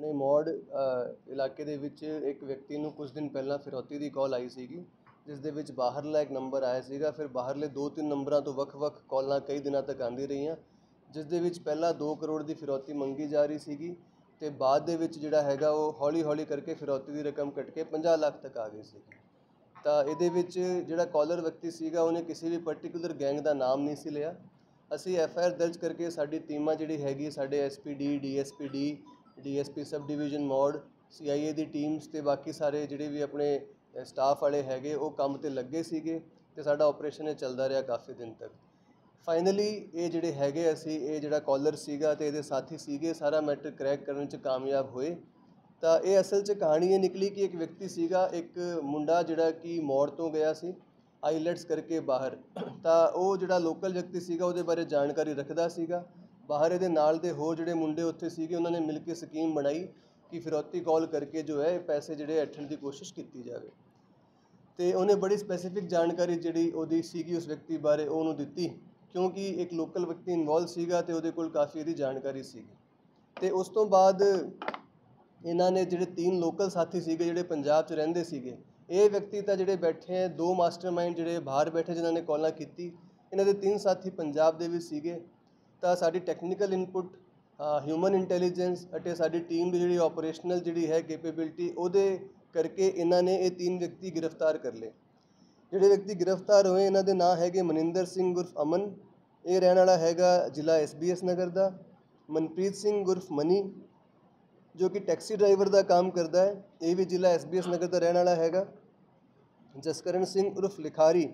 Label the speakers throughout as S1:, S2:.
S1: ਆਪਣੇ ਮੌੜ ਇਲਾਕੇ ਦੇ ਵਿੱਚ ਇੱਕ ਵਿਅਕਤੀ ਨੂੰ ਕੁਝ ਦਿਨ ਪਹਿਲਾਂ ਫਿਰੌਤੀ ਦੀ ਕਾਲ ਆਈ ਸੀਗੀ, ਜਿਸ ਦੇ ਵਿੱਚ ਬਾਹਰਲਾ ਇੱਕ ਨੰਬਰ ਆਇਆ ਸੀਗਾ। ਫਿਰ ਬਾਹਰਲੇ ਦੋ ਤਿੰਨ ਨੰਬਰਾਂ ਤੋਂ ਵੱਖ-ਵੱਖ ਕਾਲਾਂ ਕਈ ਦਿਨਾਂ ਤੱਕ ਆਉਂਦੀ ਰਹੀਆਂ, ਜਿਸ ਦੇ ਵਿੱਚ ਪਹਿਲਾਂ 2 ਕਰੋੜ ਦੀ ਫਿਰੌਤੀ ਮੰਗੀ ਜਾ ਰਹੀ ਸੀਗੀ ਤੇ ਬਾਅਦ ਦੇ ਵਿੱਚ ਜਿਹੜਾ ਹੈਗਾ ਉਹ ਹੌਲੀ-ਹੌਲੀ ਕਰਕੇ ਫਿਰੌਤੀ ਦੀ ਰਕਮ ਕੱਟ ਕੇ 50 ਲੱਖ ਤੱਕ ਆ ਗਈ ਸੀਗੀ। ਤਾਂ ਇਹਦੇ ਵਿੱਚ ਜਿਹੜਾ ਕਾਲਰ ਵਿਅਕਤੀ ਸੀਗਾ, ਉਹਨੇ ਕਿਸੇ ਵੀ ਪਾਰਟਿਕੂਲਰ ਗੈਂਗ ਦਾ ਨਾਮ ਨਹੀਂ ਸੀ ਲਿਆ। ਅਸੀਂ ਐਫ ਆਈ ਆਰ ਦਰਜ ਕਰਕੇ ਸਾਡੀ ਟੀਮਾਂ ਜਿਹੜੀ ਹੈਗੀ, ਸਾਡੇ S P D D S P D DSP subdivision mode CIA ਦੀ ਟੀਮਸ ਤੇ ਬਾਕੀ ਸਾਰੇ ਜਿਹੜੇ ਵੀ ਆਪਣੇ ਸਟਾਫ ਵਾਲੇ ਹੈਗੇ, ਉਹ ਕੰਮ ਤੇ ਲੱਗੇ ਸੀਗੇ ਤੇ ਸਾਡਾ ਆਪਰੇਸ਼ਨ ਇਹ ਚੱਲਦਾ ਰਿਹਾ ਕਾਫੀ ਦਿਨ ਤੱਕ। ਫਾਈਨਲੀ ਇਹ ਜਿਹੜੇ ਹੈਗੇ ਅਸੀਂ, ਇਹ ਜਿਹੜਾ ਕਾਲਰ ਸੀਗਾ ਤੇ ਇਹਦੇ ਸਾਥੀ ਸੀਗੇ, ਸਾਰਾ ਮੈਟਰ ਕਰੈਕ ਕਰਨ ਚ ਕਾਮਯਾਬ ਹੋਏ। ਤਾਂ ਇਹ ਅਸਲ 'ਚ ਕਹਾਣੀ ਇਹ ਨਿਕਲੀ ਕਿ ਇੱਕ ਵਿਅਕਤੀ ਸੀਗਾ, ਇੱਕ ਮੁੰਡਾ ਜਿਹੜਾ ਕਿ ਮੌੜ ਤੋਂ ਗਿਆ ਸੀ ਆਈਲੈਟਸ ਕਰਕੇ ਬਾਹਰ। ਤਾਂ ਉਹ ਜਿਹੜਾ ਲੋਕਲ ਵਿਅਕਤੀ ਸੀਗਾ, ਉਹਦੇ ਬਾਰੇ ਜਾਣਕਾਰੀ ਰੱਖਦਾ ਸੀਗਾ। ਬਾਹਰ ਇਹਦੇ ਨਾਲ ਦੇ ਹੋਰ ਜਿਹੜੇ ਮੁੰਡੇ ਉੱਥੇ ਸੀਗੇ, ਉਹਨਾਂ ਨੇ ਮਿਲ ਕੇ ਸਕੀਮ ਬਣਾਈ ਕਿ ਫਿਰੌਤੀ ਕਾਲ ਕਰਕੇ ਜੋ ਹੈ ਪੈਸੇ ਜਿਹੜੇ ਅੱਠਣ ਦੀ ਕੋਸ਼ਿਸ਼ ਕੀਤੀ ਜਾਵੇ। ਤੇ ਉਹਨੇ ਬੜੀ ਸਪੈਸੀਫਿਕ ਜਾਣਕਾਰੀ ਜਿਹੜੀ ਉਹਦੀ ਸੀਗੀ ਉਸ ਵਿਅਕਤੀ ਬਾਰੇ ਉਹਨੂੰ ਦਿੱਤੀ। ਕਿਉਂਕਿ ਇੱਕ ਲੋਕਲ ਵਿਅਕਤੀ ਇਨਵੋਲਵ ਸੀਗਾ ਤੇ ਉਹਦੇ ਕੋਲ ਕਾਫੀ ਇਹਦੀ ਜਾਣਕਾਰੀ ਸੀਗੀ। ਤੇ ਉਸ ਤੋਂ ਬਾਅਦ ਇਹਨਾਂ ਨੇ ਜਿਹੜੇ ਤਿੰਨ ਲੋਕਲ ਸਾਥੀ ਸੀਗੇ, ਜਿਹੜੇ ਪੰਜਾਬ 'ਚ ਰਹਿੰਦੇ ਸੀਗੇ, ਇਹ ਵਿਅਕਤੀ ਤਾਂ ਜਿਹੜੇ ਬੈਠੇ ਹੈ, ਦੋ ਮਾਸਟਰਮਾਈਂਡ ਜਿਹੜੇ ਬਾਹਰ ਬੈਠੇ ਜਿਨ੍ਹਾਂ ਨੇ ਕਾਲਾਂ ਕੀਤੀ, ਇਹਨਾਂ ਦੇ ਤਿੰਨ ਸਾਥੀ ਪੰਜਾਬ ਦੇ ਵੀ ਸੀਗੇ। ਤਾਂ ਸਾਡੀ ਟੈਕਨੀਕਲ ਇਨਪੁਟ ਹਿਊਮਨ ਇੰਟੈਲੀਜੈਂਸ ਅਤੇ ਸਾਡੀ ਟੀਮ ਦੀ ਜਿਹੜੀ ਆਪਰੇਸ਼ਨਲ ਜਿਹੜੀ ਹੈ ਕੈਪੇਬਿਲਿਟੀ ਉਹਦੇ ਕਰਕੇ ਇਹਨਾਂ ਨੇ ਇਹ ਤਿੰਨ ਵਿਅਕਤੀ ਗ੍ਰਿਫਤਾਰ ਕਰ ਲਏ। ਜਿਹੜੇ ਵਿਅਕਤੀ ਗ੍ਰਿਫਤਾਰ ਹੋਏ, ਇਹਨਾਂ ਦੇ ਨਾਂ ਹੈਗੇ ਮਨਿੰਦਰ ਸਿੰਘ ਗੁਰਫ ਅਮਨ, ਇਹ ਰਹਿਣ ਵਾਲਾ ਹੈਗਾ ਜ਼ਿਲ੍ਹਾ ਐਸਬੀਐਸ ਨਗਰ ਦਾ। ਮਨਪ੍ਰੀਤ ਸਿੰਘ ਗੁਰਫ ਮਨੀ, ਜੋ ਕਿ ਟੈਕਸੀ ਡਰਾਈਵਰ ਦਾ ਕੰਮ ਕਰਦਾ ਹੈ, ਇਹ ਵੀ ਜ਼ਿਲ੍ਹਾ ਐਸਬੀਐਸ ਨਗਰ ਦਾ ਰਹਿਣ ਵਾਲਾ ਹੈਗਾ। ਜਸਕਰਨ ਸਿੰਘ ਉਰਫ ਲਿਖਾਰੀ,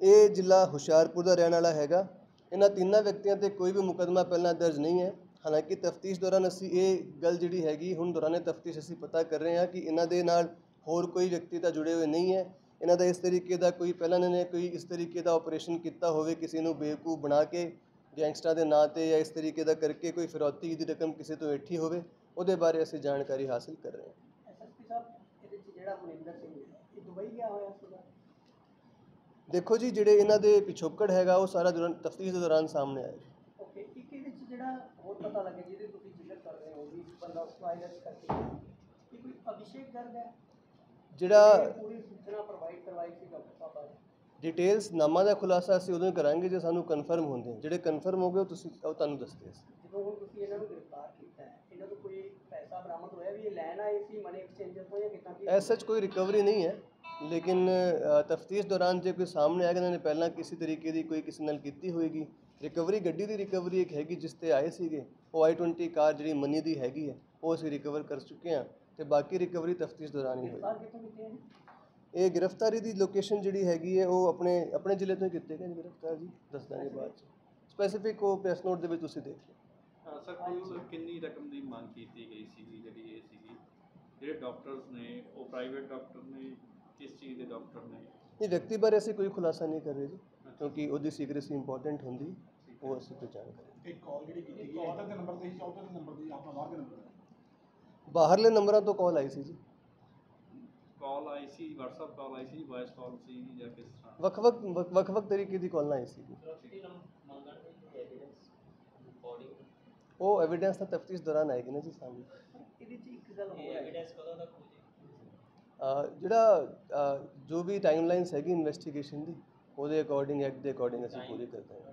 S1: ਇਹ ਜ਼ਿਲ੍ਹਾ ਹੁਸ਼ਿਆਰਪੁਰ ਦਾ ਰਹਿਣ ਵਾਲਾ ਹੈਗਾ। ਇਹਨਾਂ ਤਿੰਨਾਂ ਵਿਅਕਤੀਆਂ ਤੇ ਕੋਈ ਵੀ ਮੁਕੱਦਮਾ ਪਹਿਲਾਂ ਦਰਜ ਨਹੀਂ ਹੈ। ਹਾਲਾਂਕਿ ਤਫਤੀਸ਼ ਦੌਰਾਨ ਅਸੀਂ ਇਹ ਗੱਲ ਜਿਹੜੀ ਹੈਗੀ, ਹੁਣ ਦੌਰਾਨੇ ਤਫਤੀਸ਼ ਅਸੀਂ ਪਤਾ ਕਰ ਰਹੇ ਹਾਂ ਕਿ ਇਹਨਾਂ ਦੇ ਨਾਲ ਹੋਰ ਕੋਈ ਵਿਅਕਤੀ ਤਾਂ ਜੁੜੇ ਹੋਏ ਨਹੀਂ ਹੈ। ਇਹਨਾਂ ਦਾ ਇਸ ਤਰੀਕੇ ਦਾ ਕੋਈ, ਪਹਿਲਾਂ ਇਹਨਾਂ ਨੇ ਕੋਈ ਇਸ ਤਰੀਕੇ ਦਾ ਆਪਰੇਸ਼ਨ ਕੀਤਾ ਹੋਵੇ ਕਿਸੇ ਨੂੰ ਬੇਵਕੂਫ ਬਣਾ ਕੇ, ਗੈਂਗਸਟਰਾਂ ਦੇ ਨਾਂ ਤੇ ਜਾਂ ਇਸ ਤਰੀਕੇ ਦਾ ਕਰਕੇ ਕੋਈ ਫਿਰੌਤੀ ਦੀ ਰਕਮ ਕਿਸੇ ਤੋਂ ਏਠੀ ਹੋਵੇ, ਉਹਦੇ ਬਾਰੇ ਅਸੀਂ ਜਾਣਕਾਰੀ ਹਾਸਲ ਕਰ ਰਹੇ ਹਾਂ।
S2: ਐਸਐਸਪੀ ਸਾਹਿਬ, ਇਹਦੇ ਚ ਜਿਹੜਾ ਮਨਿੰਦਰ ਸਿੰਘ, ਇਹ ਦੁਬਈ ਗਿਆ ਹੋਇਆ ਸੀਗਾ।
S1: ਦੇਖੋ ਜੀ ਜਿਹੜੇ ਇਹਨਾਂ ਦੇ ਪਿਛੋਕੜ ਹੈਗਾ ਉਹ ਸਾਰਾ ਦੌਰਾਨ ਤਫਤੀਸ਼ ਦੇ ਦੌਰਾਨ ਸਾਹਮਣੇ ਆਏਗਾ
S2: ਓਕੇ ਇੱਕ ਇਹਦੇ ਚ ਜਿਹੜਾ ਹੋਰ ਪਤਾ ਲੱਗਿਆ ਜਿਹਦੇ ਤੁਸੀਂ ਜ਼ਿਕਰ ਕਰ ਰਹੇ ਹੋ ਵੀ ਇੱਕ ਬੰਦਾ ਉਸ ਵਾਇਰਸ ਕਰਕੇ ਗਿਆ। ਇਹ ਕੋਈ ਅਭਿਸ਼ੇਕ ਗਰਗ ਹੈ?
S1: ਜਿਹੜਾ
S2: ਇਹ ਪੂਰੀ ਸੂਚਨਾ ਪ੍ਰੋਵਾਈਡ ਕਰਵਾਈ ਸੀ ਡਾਕਟਰ ਸਾਹਿਬ ਬਾਰੇ।
S1: ਡਿਟੇਲਸ ਨਾਮਾਂ ਦਾ ਖੁਲਾਸਾ ਅਸੀਂ ਉਦੋਂ ਹੀ ਕਰਾਂਗੇ ਜੇ ਸਾਨੂੰ ਕਨਫਰਮ ਹੁੰਦੇ। ਜਿਹੜੇ ਕਨਫਰਮ ਹੋ ਗਏ ਉਹ ਤੁਸੀਂ ਉਹ ਤੁਹਾਨੂੰ ਦੱਸਦੇ ਅਸੀਂ।
S2: ਜਦੋਂ ਹੁਣ ਤੁਸੀਂ ਇਹਨਾਂ ਨੂੰ ਗ੍ਰਿਫਤਾਰ ਕੀਤਾ ਹੈ ਇਹਨਾਂ ਤੋਂ ਕੋਈ ਪੈਸਾ ਬਰਾਮਦ ਹੋਇਆ ਵੀ ਇਹ ਲੈਣ ਆਏ ਸੀ ਮਨੀ ਐਕਸਚੇਂਜਰ ਤੋਂ ਜਾਂ ਕਿੱਦਾਂ
S1: ਐਸ ਸੱਚ ਕੋਈ ਰਿਕਵਰੀ ਨਹੀਂ ਹੈ। ਲੇਕਿਨ ਤਫਤੀਸ਼ ਦੌਰਾਨ ਜੇ ਕੋਈ ਸਾਹਮਣੇ ਆਏਗਾ ਇਹਨਾਂ ਨੇ ਪਹਿਲਾਂ ਕਿਸੇ ਤਰੀਕੇ ਦੀ ਕੋਈ ਕਿਸੇ ਨਾਲ ਕੀਤੀ ਹੋਏਗੀ। ਰਿਕਵਰੀ, ਗੱਡੀ ਦੀ ਰਿਕਵਰੀ ਇੱਕ ਹੈਗੀ ਜਿਸ ਤੇ ਆਏ ਸੀਗੇ। ਉਹ i20 ਕਾਰ ਜਿਹੜੀ ਮਨੀ ਦੀ ਹੈਗੀ ਹੈ, ਉਹ ਅਸੀਂ ਰਿਕਵਰ ਕਰ ਚੁੱਕੇ ਹਾਂ ਤੇ ਬਾਕੀ ਰਿਕਵਰੀ ਤਫਤੀਸ਼ ਦੌਰਾਨ ਹੀ
S2: ਹੋਈ
S1: ਇਹ ਗ੍ਰਿਫਤਾਰੀ ਦੀ ਲੋਕੇਸ਼ਨ ਜਿਹੜੀ ਹੈਗੀ ਹੈ, ਉਹ ਆਪਣੇ ਆਪਣੇ ਜ਼ਿਲ੍ਹੇ ਤੋਂ ਹੀ ਕੀਤੇ ਗਏ ਨੇ ਗ੍ਰਿਫਤਾਰ ਜੀ। ਦੱਸ ਦਾਂਗੇ ਬਾਅਦ ਚ। ਸਪੈਸੀਫਿਕ ਉਹ ਪ੍ਰੈਸ ਨੋਟ ਦੇ ਵਿੱਚ ਤੁਸੀਂ ਦੇਖ ਲਓ।
S3: ਸਰ ਕੁੱਲ ਕਿੰਨੀ ਰਕਮ ਦੀ ਮੰਗ ਕੀਤੀ ਗਈ ਸੀਗੀ, ਜਿਹੜੀ ਇਹ ਸੀਗੀ? ਜਿਹੜੇ ਡਾਕਟਰਸ ਨੇ, ਉਹ ਪ੍ਰਾਈਵੇਟ ਡਾਕਟਰ ਨੇ ਕਿਸ ਚੀਜ਼ ਦੇ ਡਾਕਟਰ ਨੇ?
S1: ਇਹ ਵਿਅਕਤੀ ਬਾਰੇ ਅਸੀਂ ਕੋਈ ਖੁਲਾਸਾ ਨਹੀਂ ਕਰ ਰਹੇ ਜੀ ਕਿਉਂਕਿ ਉਹਦੀ ਸੀਕ੍ਰੇਸੀ ਇੰਪੋਰਟੈਂਟ ਹੁੰਦੀ ਉਹ ਅਸੀਂ ਕੋਈ ਜਾਣਕਾਰੀ
S4: ਇੱਕ ਕਾਲ ਜਿਹੜੀ ਕੀਤੀ ਗਈ ਹੈ ਚੌਥੇ ਨੰਬਰ ਤੇ ਸੀ ਚੌਥੇ ਨੰਬਰ ਤੇ ਆਪਣਾ ਬਾਹਰ ਦੇ ਨੰਬਰ ਤੇ।
S1: ਬਾਹਰਲੇ ਨੰਬਰਾਂ ਤੋਂ ਕਾਲ ਆਈ ਸੀ ਜੀ।
S3: ਕਾਲ ਆਈ ਸੀ WhatsApp ਕਾਲ ਆਈ ਸੀ ਵਾਇਸ ਕਾਲ ਸੀ ਜਾਂ ਕਿਸ ਤਰ੍ਹਾਂ?
S1: ਵੱਖ-ਵੱਖ ਵੱਖ-ਵੱਖ ਤਰੀਕੇ ਦੀ ਕਾਲਾਂ ਆਈ ਸੀ ਉਹ ਐਵੀਡੈਂਸ ਤਾਂ ਤਫਤੀਸ਼ ਦੌਰਾਨ ਆਏਗੀ ਨਾ ਜੀ ਸਾਹਮਣੇ।
S2: ਇਹਦੇ ਚ ਇੱਕ ਗੱਲ ਹੋਰ ਐਵੀਡੈਂਸ ਕਦੋਂ ਤੱਕ
S1: ਜਿਹੜਾ ਜੋ ਵੀ ਟਾਈਮਲਾਈਨਸ ਹੈਗੀ ਇਨਵੈਸਟੀਗੇਸ਼ਨ ਦੀ ਉਹਦੇ ਅਕੋਰਡਿੰਗ ਐਕਟ ਦੇ ਅਕੋਰਡਿੰਗ ਅਸੀਂ ਪੂਰੀ ਕਰਦੇ ਹਾਂ।